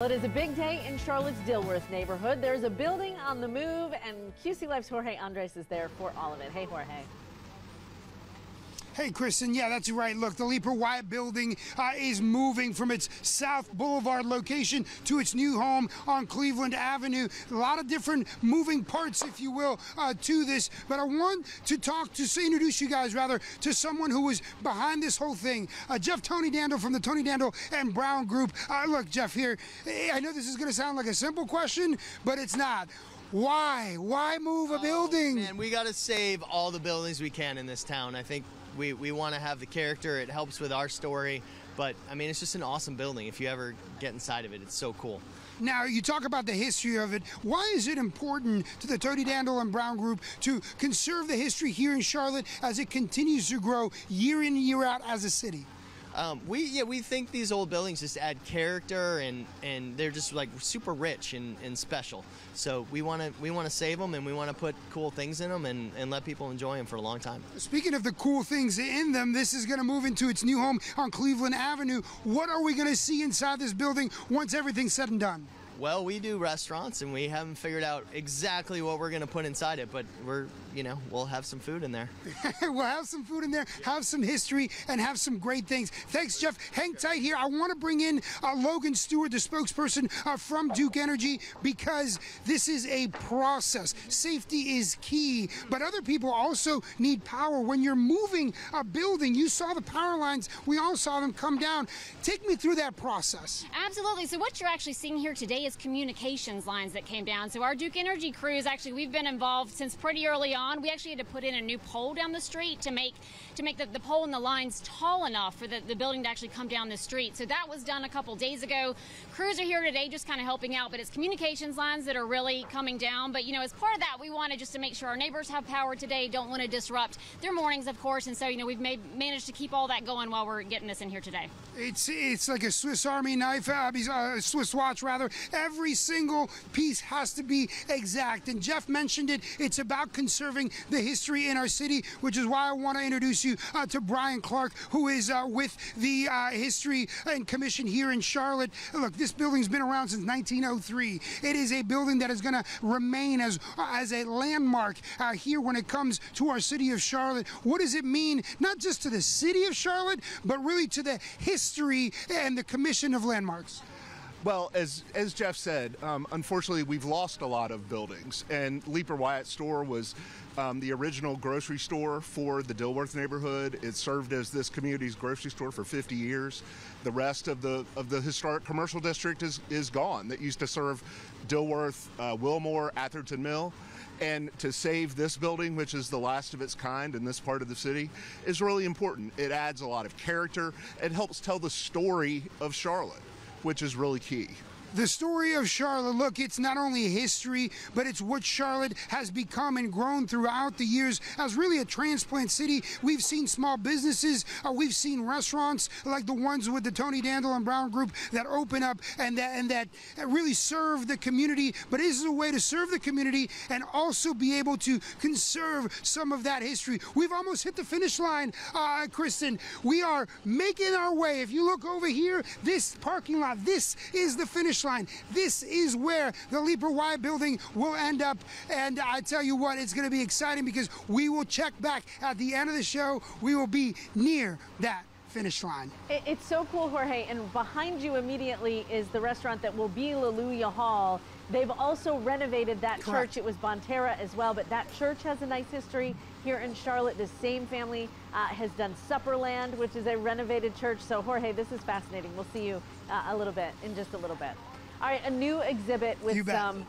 It is a big day in Charlotte's Dilworth neighborhood. There's a building on the move, and QC Life's Jorge Andres is there for all of it. Hey, Jorge. Hey, Kristen, yeah, that's right. Look, the Leeper Wyatt building uh, is moving from its South Boulevard location to its new home on Cleveland Avenue. A lot of different moving parts, if you will, uh, to this. But I want to talk to, introduce you guys, rather, to someone who was behind this whole thing. Uh, Jeff Tonidandel from the Tonidandel and Brown Group. Uh, look, Jeff, here, I know this is going to sound like a simple question, but it's not. Why? Why move a Oh, building? Man, we got to save all the buildings we can in this town. I think we, we want to have the character. It helps with our story. But, I mean, it's just an awesome building. If you ever get inside of it, it's so cool. Now, you talk about the history of it. Why is it important to the Tonidandel and Brown Group to conserve the history here in Charlotte as it continues to grow year in, year out as a city? Um, we yeah we think these old buildings just add character and and they're just like super rich and, and special. So we want to we want to save them and we want to put cool things in them and, and let people enjoy them for a long time. Speaking of the cool things in them, this is going to move into its new home on Cleveland Avenue. What are we going to see inside this building once everything's said and done? Well, we do restaurants and we haven't figured out exactly what we're going to put inside it, but we're you know we'll have some food in there. we'll have some food in there, have some history, and have some great things. Thanks, Jeff. Hang tight here. I want to bring in uh, Logan Stewart, the spokesperson uh, from Duke Energy, because this is a process. Safety is key, but other people also need power. When you're moving a building, you saw the power lines, we all saw them come down. Take me through that process. Absolutely. So what you're actually seeing here today is communications lines that came down. So our Duke Energy crews actually we've been involved since pretty early on. We actually had to put in a new pole down the street to make to make the, the pole and the lines tall enough for the, the building to actually come down the street. So that was done a couple days ago. Crews are here today just kind of helping out, but it's communications lines that are really coming down. But you know, as part of that, we wanted just to make sure our neighbors have power today, don't want to disrupt their mornings, of course. And so, you know, we've made managed to keep all that going while we're getting this in here today. It's it's like a Swiss Army knife, uh, Swiss watch rather. Every single piece has to be exact. And Jeff mentioned it. It's about conserving the history in our city, which is why I want to introduce you uh, to Brian Clark, who is uh, with the uh, History and Commission here in Charlotte. Look, this building's been around since 1903. It is a building that is going to remain as as a landmark uh, here when it comes to our city of Charlotte. What does it mean, not just to the city of Charlotte, but really to the history and the Commission of Landmarks? Well, as as Jeff said, um, unfortunately, we've lost a lot of buildings, and Leeper Wyatt store was um, the original grocery store for the Dilworth neighborhood. It served as this community's grocery store for 50 years. The rest of the of the historic commercial district is is gone. That used to serve Dilworth, uh, Wilmore, Atherton Mill. And to save this building, which is the last of its kind in this part of the city, is really important. It adds a lot of character. It helps tell the story of Charlotte which is really key. The story of Charlotte, look, it's not only history, but it's what Charlotte has become and grown throughout the years as really a transplant city. We've seen small businesses, uh, we've seen restaurants like the ones with the Tonidandel and Brown Group that open up and that and that really serve the community. But this is a way to serve the community and also be able to conserve some of that history. We've almost hit the finish line, uh, Kristen. We are making our way. If you look over here, this parking lot, this is the finish line. This is where the Leeper Y building will end up. And I tell you what, it's going to be exciting because we will check back at the end of the show. We will be near that finish line. It's so cool, Jorge. And behind you immediately is the restaurant that will be Leluia Hall. They've also renovated that Correct. church. It was Bonterra as well, but that church has a nice history here in Charlotte. The same family uh, has done Supperland, which is a renovated church. So, Jorge, this is fascinating. We'll see you uh, a little bit in just a little bit. All right, a new exhibit with some